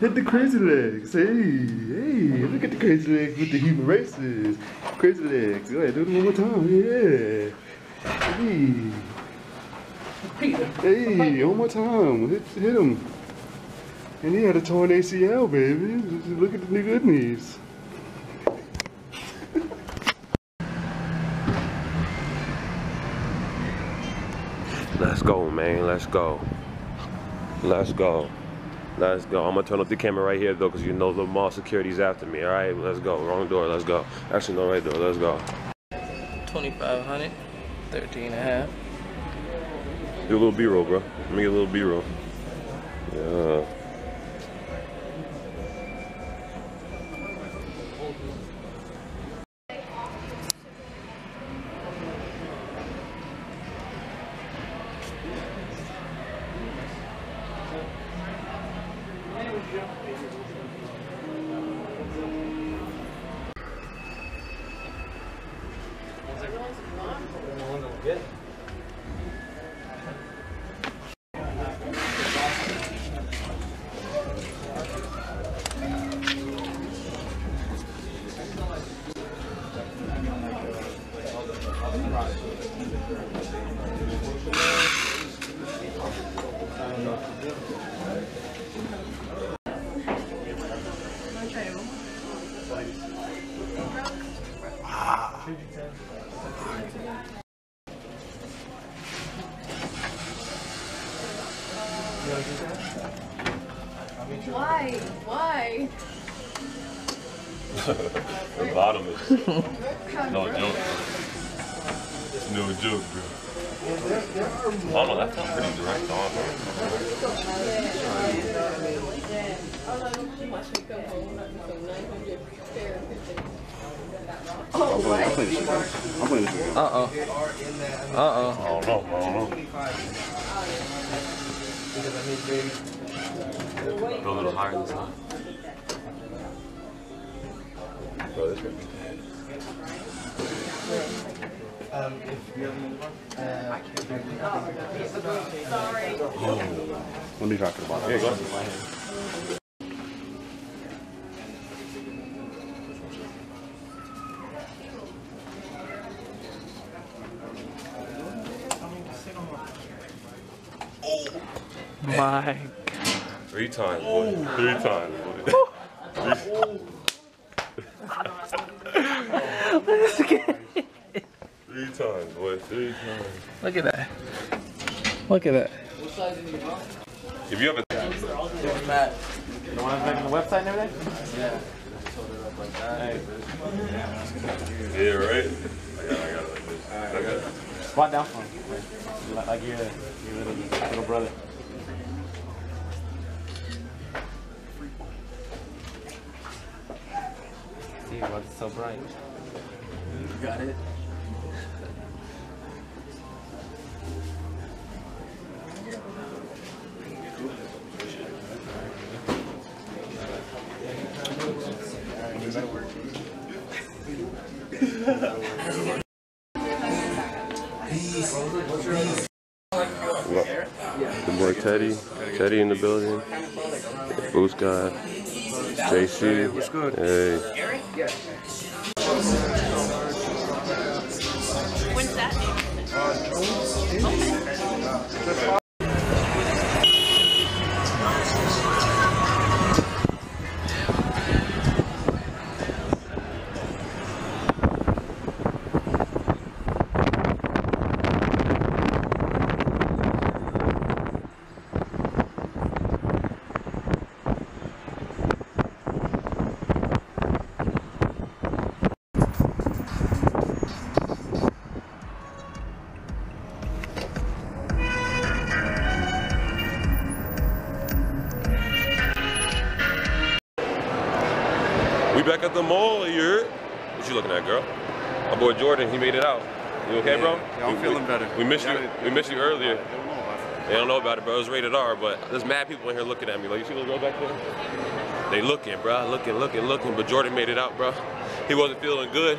Hit, the crazy legs. Hey, hey, look at the crazy legs with the human races. Crazy legs. Go ahead, do it one more time. Yeah. Hey. Hey, one more time. Hit, hit him. And he had a torn ACL, baby. Look at the nigga knees. Let's go, man. Let's go. Let's go. Let's go. I'm gonna turn up the camera right here though, cause you know the mall security's after me. All right, let's go. Wrong door. Let's go. Actually, no, right door. Let's go. 2500 13 and a half. Do a little B-roll, bro. Let me get a little B-roll. Yeah. Why? Why? the bottom is no joke. It's no joke, bro. I don't know, that felt pretty direct on. Oh, what? I'm playing this again. I'm playing this again. Uh oh. Uh oh. I don't know, I don't know. Go a little higher this time. Bro, this one. Let me talk to the bottom. Here you go. My. Three times, boy. Three times, boy. Three times, boy. Three times. Look at that. Look at that. If you have a Matt. The one that's making the website and everything? Yeah. Yeah, right? I got, I got it like this. I got it. Squat down for him. Like, like your, your little, little brother. See, why it's so bright? You Got it. Good boy Teddy. Teddy in the building. Boost guy. JC. What's good? Hey. When's that? Uh, We back at the mall here. What you looking at, girl? My boy Jordan, he made it out. You okay, bro? Yeah, I'm We- feeling we- better. We missed you. Yeah, We missed you earlier. I don't know. They don't know about it, bro. It was rated R, but there's mad people in here looking at me. Like, you see the girl back there? They looking, bro. Looking, looking, looking. But Jordan made it out, bro. He wasn't feeling good.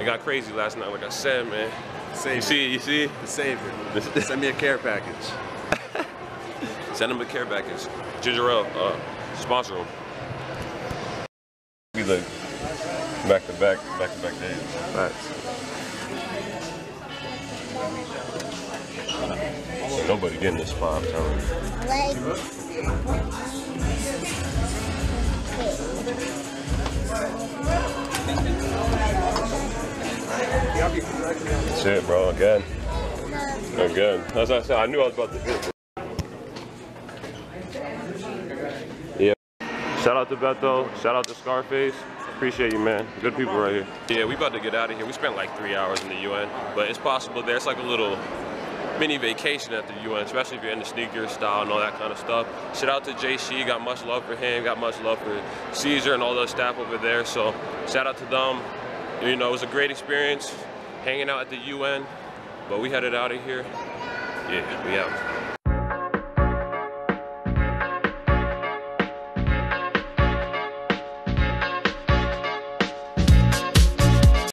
It got crazy last night, like I said, man. You Save see you see? Save it. Send me a care package. Send them a care package. Ginger ale, uh, sponsor them. We back to back, back to back days. Facts. Ain't nobody getting this spot, I'm telling you. That's it, bro. Again. Again. As I said, I knew I was about to hit. Shout out to Beto. Shout out to Scarface. Appreciate you, man. Good people right here. Yeah, we about to get out of here. We spent like three hours in the UN, but it's possible there. It's like a little mini vacation at the UN, especially if you're into sneaker style and all that kind of stuff. Shout out to JC. Got much love for him. Got much love for Caesar and all the staff over there. So shout out to them. You know, it was a great experience hanging out at the UN, but we headed out of here. Yeah, we out.